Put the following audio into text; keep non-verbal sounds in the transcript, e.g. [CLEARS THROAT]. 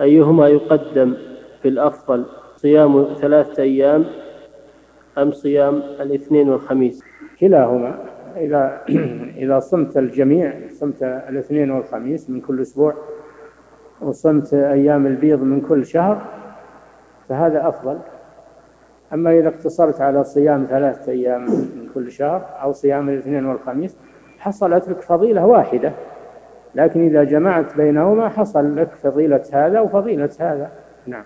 أيهما يقدم في الأفضل؟ صيام ثلاثة أيام أم صيام الاثنين والخميس؟ كلاهما. إذا [CLEARS THROAT] إذا صمت الجميع صمت الاثنين والخميس من كل أسبوع وصمت أيام البيض من كل شهر فهذا أفضل. أما إذا اقتصرت على صيام ثلاثة أيام من كل شهر أو صيام الاثنين والخميس حصلت لك فضيلة واحدة. لكن إذا جمعت بينهما حصل لك فضيلة هذا وفضيلة هذا. نعم.